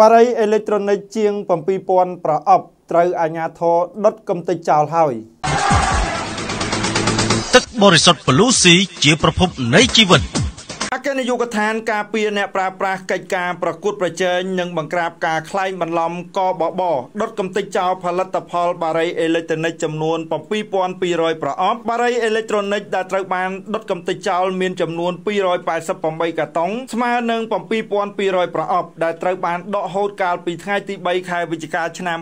បារីអេលិចត្រូនិកជាង7000ប្រអប់ត្រូវអាជ្ញាធរដុតកំទេចចោលហើយទឹកបរិសុទ្ធ Blue Sea ជាប្រភពនៃជីវិត អគ្គនាយកដ្ឋានការពារអ្នកប្រើប្រាស់កិច្ចការប្រកួតប្រជែងនិងបង្ក្រាបការក្លែងបន្លំកបបដុតកំទេចចោលផលិតផលបារីអេឡិចត្រូនិកចំនួន7200ប្រអប់បារីអេឡិចត្រូនិកដែលត្រូវបានដុតកំទេចចោលមានចំនួន288កាតុងស្មើនឹង7200ប្រអប់ដែលត្រូវបានដកហូតកាលពីថ្ងៃទី3ខែវិច្ឆិកាឆ្នាំ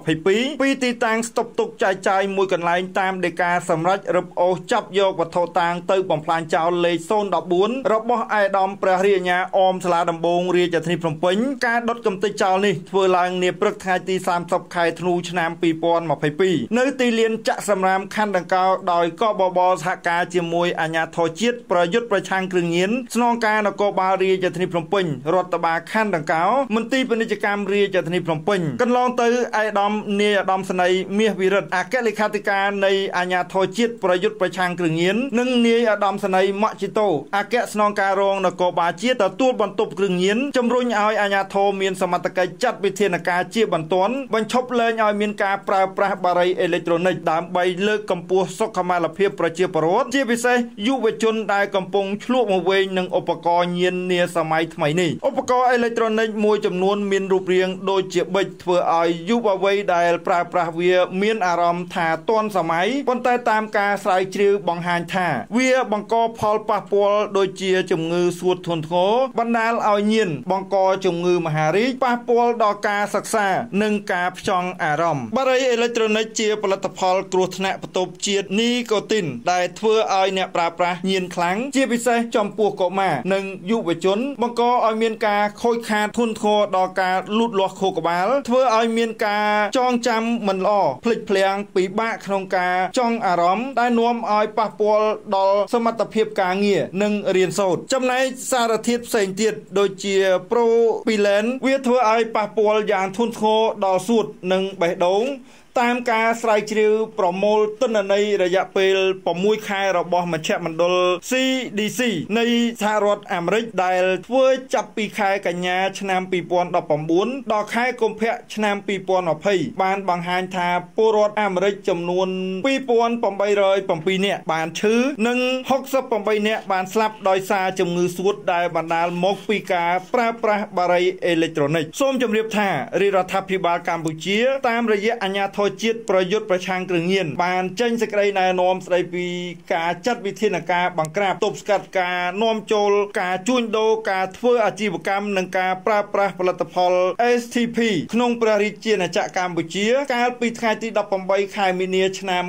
2022ពីទីតាំងស្តុបទុកចាយចាយមួយកន្លែងតាមដេកាសម្រាប់រឹបអូសចាប់យកវត្ថុតាងទៅបំផ្លាញចោលលេខ014របស់ឯកឧត្តមព្រះរាជអាជ្ញាអមសាលាដំបងរាជធានីភ្នំពេញការដុតកំទេចចោលនេះធ្វើឡើងនាព្រឹកថ្ងៃទី30ខែធ្នូឆ្នាំ2022នៅទីលានចាក់សំរាមខណ្ឌដង្កោដោយកបបសហការជាមួយអាជ្ញាធរជាតិប្រយុទ្ធប្រឆាំងគ្រឿងញៀនស្នងការនគរបាលរាជធានីភ្នំពេញរដ្ឋបាលខណ្ឌដង្កោមន្ទីរពាណិជ្ជកម្មរាជធានីភ្នំពេញកន្លងទៅឯកឧត្តមនាយឧត្តមស្នីមាសវិរិទ្ធអគ្គលេខាធិការនៃអាជ្ញាធរជាតិប្រយុទ្ធប្រឆាំងគ្រឿងញៀននិងនាយឧត្តមស្នីម៉ាក់ជីតូអគ្គស្នងក្នុងការរងនគរបាលជាតិទទួលបន្ទុកគ្រឿងញៀនជំរុញឲ្យអាជ្ញាធរមានសមត្ថកិច្ចចាត់វិធានការជាបន្ទាន់បញ្ឈប់លែងឲ្យមានការប្រើប្រាស់បារីអេឡិចត្រូនិកដើម្បីលើកកម្ពស់សុខុមាលភាពប្រជាពលរដ្ឋជាពិសេសយុវជនដែលកំពុងឆ្លក់មកវិញនឹងឧបករណ៍ញៀននាសម័យថ្មីនេះឧបករណ៍អេឡិចត្រូនិកមួយចំនួនមានរូបរាងដូចជាប៊ិចធ្វើឲ្យយុវវ័យដែលប្រើប្រាស់វាមានអារម្មណ៍ថាទាន់សម័យប៉ុន្តែតាមការស្រាវជ្រាវបង្ហាញថា វាបង្កផលប៉ះពាល់ដូចជាជំងឺសួតធ្ងន់ធ្ងរបណ្ដាលឲ្យញៀនបង្កជំងឺមហារីកប៉ះពាល់ដល់ការសិក្សា និងការផ្ចង់អារម្មណ៍បារីអេឡិចត្រូនិកជាផលិតផលគ្រោះថ្នាក់បន្ទប់ជាតិនីកូទីន ដែលធ្វើឲ្យអ្នកប្រើប្រាស់ញៀនខ្លាំងជាពិសេសចំពោះកុមារនិងយុវជន បង្កឲ្យមានការខូចខាតធ្ងន់ធ្ងរដល់ការលូតលាស់ខួរក្បាលធ្វើឲ្យមានការចងចាំមិនល្អភ្លេចភ្លាំងពិបាកក្នុងការចង់អារម្មណ៍ដែលនាំឲ្យប៉ះពាល់ដល់សមត្ថភាពការងារនិងរៀនសូត្រចំណែកសារធាតុផ្សេងទៀតដូចជាប្រូពីឡែនវាធ្វើឲ្យប៉ះពាល់យ៉ាងធ្ងន់ធ្ងរដល់សួត និងបេះដូង តាមការស្រាវជ្រាវប្រមូលទិន្នន័យរយៈពេល6ខែរបស់មជ្ឈមណ្ឌល CDC នៃសហរដ្ឋអាមេរិកដែលធ្វើចាប់ពីខែកញ្ញាឆ្នាំ2019ដល់ខែកុម្ភៈឆ្នាំ2020បានបង្ហាញថាពលរដ្ឋអាមេរិកចំនួន2807នាក់បានឈឺនិង68នាក់បានស្លាប់ដោយសារជំងឺសួតដែលបណ្ដាលមកពីការប្រើប្រាស់បារីអេເລັກត្រូនិកសូមជម្រាបថារាជរដ្ឋាភិបាលកម្ពុជាតាមរយៈអាជ្ញាធរ រជាតិប្រយុទ្ធប្រឆាំងគ្រឿងញៀនបានចេញសេចក្តីណែនាំស្តីពីការចាត់វិធានការបង្ក្រាបទប់ស្កាត់ការនាំចូលការជួញដូរការធ្វើអាជីវកម្មនិងការប្រើប្រាស់ផលិតផល STP ក្នុងព្រះរាជាណាចក្រកម្ពុជា កាលពីថ្ងៃទី18ខែមីនាឆ្នាំ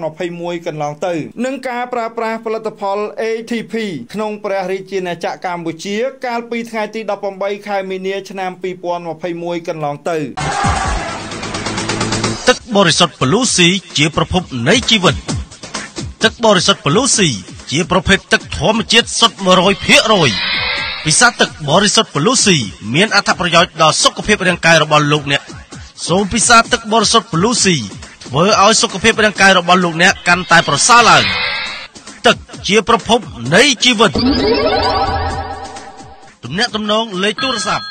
2021កន្លងទៅនិងការប្រើប្រាស់ផលិតផល ATP ក្នុងព្រះរាជាណាចក្រកម្ពុជា កាលពីថ្ងៃទី18ខែមីនាឆ្នាំ2021កន្លងទៅ ទឹកបរិសុទ្ធ Blue Sea ជាប្រភពនៃជីវិត ទឹកបរិសុទ្ធ Blue Sea ជាប្រភេទទឹកធម្មជាតិសុទ្ធ100%ពិសាទឹកបរិសុទ្ធ Blue Sea មានអត្ថប្រយោជន៍ដល់សុខភាពរាងកាយរបស់លោកអ្នកសូមពិសាទឹកបរិសុទ្ធ Blue Sea ធ្វើឲ្យសុខភាពរាងកាយរបស់លោកអ្នកកាន់តែប្រសើរឡើងទឹកជាប្រភពនៃជីវិតទំនាក់ទំនងលេខទូរស័ព្ទ